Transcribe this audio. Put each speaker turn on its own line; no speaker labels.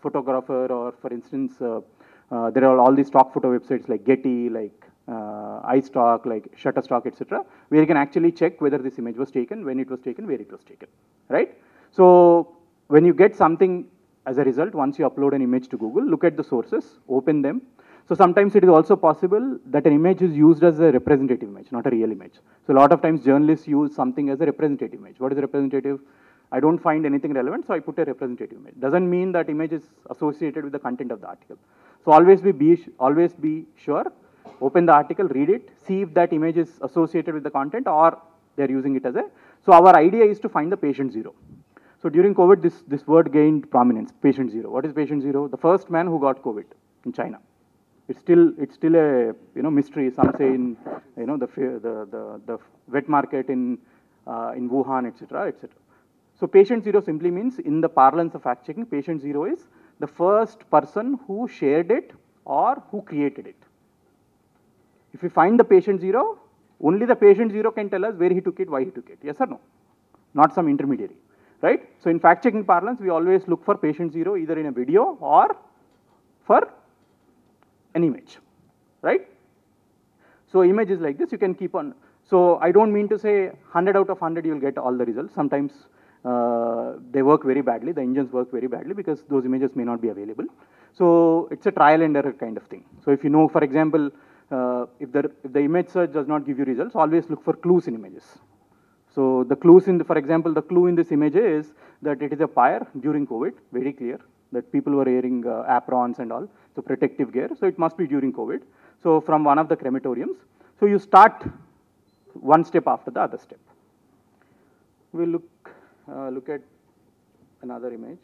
photographer or for instance, uh, uh, there are all these stock photo websites like Getty, like uh, iStock, like Shutterstock, etc., where you can actually check whether this image was taken, when it was taken, where it was taken, right? So when you get something as a result, once you upload an image to Google, look at the sources, open them. So sometimes it is also possible that an image is used as a representative image, not a real image. So a lot of times journalists use something as a representative image. What is representative? I don't find anything relevant, so I put a representative image. Doesn't mean that image is associated with the content of the article. So always be, be always be sure. Open the article, read it, see if that image is associated with the content or they're using it as a. So our idea is to find the patient zero. So during COVID, this, this word gained prominence, patient zero. What is patient zero? The first man who got COVID in China. It's still, it's still a you know mystery. Some say in you know the the the, the wet market in uh, in Wuhan, etc., etc. So patient zero simply means, in the parlance of fact checking, patient zero is the first person who shared it or who created it. If we find the patient zero, only the patient zero can tell us where he took it, why he took it. Yes or no? Not some intermediary, right? So in fact checking parlance, we always look for patient zero either in a video or for an image, right? So image is like this, you can keep on. So I don't mean to say 100 out of 100 you'll get all the results. Sometimes uh, they work very badly, the engines work very badly because those images may not be available. So it's a trial and error kind of thing. So if you know, for example, uh, if, the, if the image search does not give you results, always look for clues in images. So the clues in, the, for example, the clue in this image is that it is a fire during COVID, very clear, that people were wearing uh, aprons and all, so protective gear, so it must be during COVID. So from one of the crematoriums. So you start one step after the other step. We'll look, Uh, look at another image.